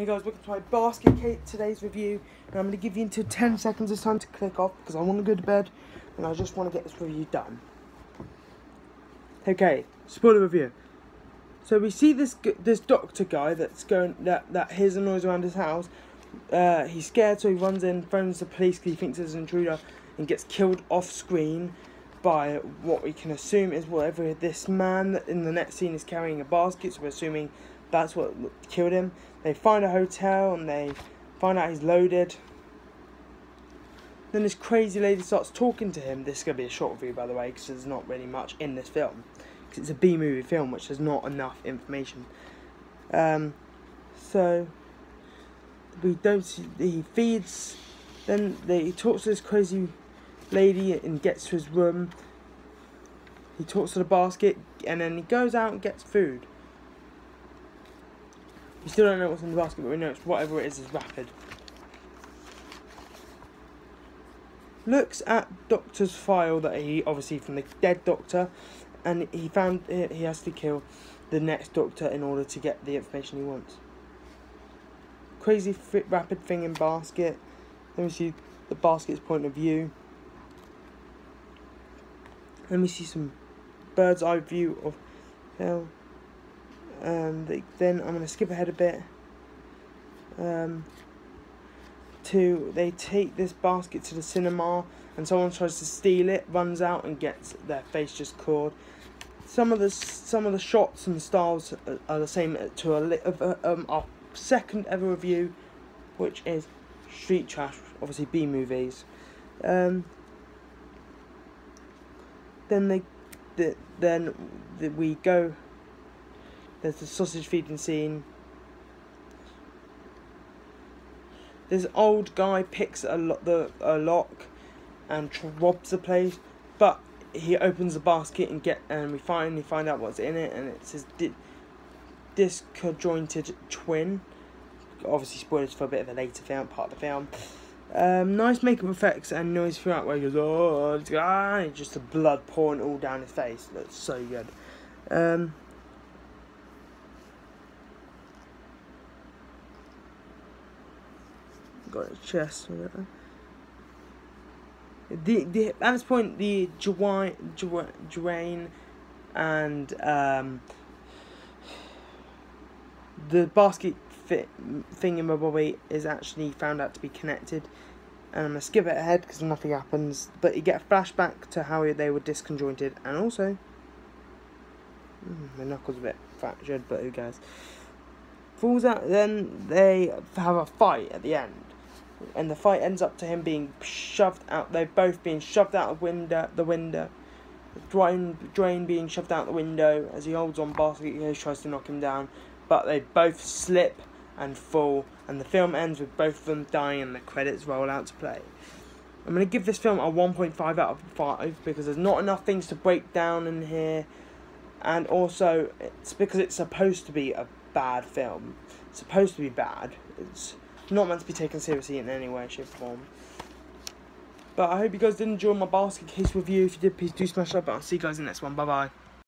Hey guys, welcome to my basket case today's review. And I'm going to give you until 10 seconds of time to click off because I want to go to bed and I just want to get this review done. Okay, spoiler review. So we see this this doctor guy that's going that that hears a noise around his house. Uh, he's scared, so he runs in, phones the police because he thinks there's an intruder, and gets killed off screen by what we can assume is whatever this man in the next scene is carrying a basket. So we're assuming that's what killed him. They find a hotel and they find out he's loaded. Then this crazy lady starts talking to him. This is going to be a short review, by the way, because there's not really much in this film. Because it's a B movie film, which has not enough information. Um, so, we don't see. He feeds. Then they, he talks to this crazy lady and gets to his room. He talks to the basket, and then he goes out and gets food. We still don't know what's in the basket, but we know it's whatever it is is rapid. Looks at Doctor's file that he obviously from the dead Doctor, and he found he has to kill the next Doctor in order to get the information he wants. Crazy rapid thing in basket. Let me see the basket's point of view. Let me see some bird's eye view of hell. Um, then I'm going to skip ahead a bit. Um, to they take this basket to the cinema and someone tries to steal it, runs out and gets their face just clawed. Some of the some of the shots and styles are the same to a um our second ever review, which is Street Trash, obviously B movies. Um, then they, the, then the, we go there's the sausage feeding scene. This old guy picks a, lo- the, a lock and robs the place, but he opens the basket and get and we finally find out what's in it, and it's his di- disconjointed twin. Obviously, spoilers for a bit of a later film, part of the film. Um, nice makeup effects and noise throughout where he goes, oh, ah, just the blood pouring all down his face. Looks so good. Um, got a chest. The, the at this point the Dwayne Dwayne and um, the basket fit thing in my body is actually found out to be connected. And I'm gonna skip it ahead because nothing happens but you get a flashback to how they were disconjointed and also mm, my knuckles a bit fractured but who cares? Falls out then they have a fight at the end and the fight ends up to him being shoved out. They're both being shoved out of window, the window. Dwayne, Dwayne being shoved out the window as he holds on Basket tries to knock him down, but they both slip and fall, and the film ends with both of them dying, and the credits roll out to play. I'm going to give this film a 1.5 out of 5 because there's not enough things to break down in here, and also it's because it's supposed to be a bad film. It's supposed to be bad. It's not meant to be taken seriously in any way, shape, or form. But I hope you guys did enjoy my basket case review. If you did, please do smash that button. I'll see you guys in the next one. Bye bye.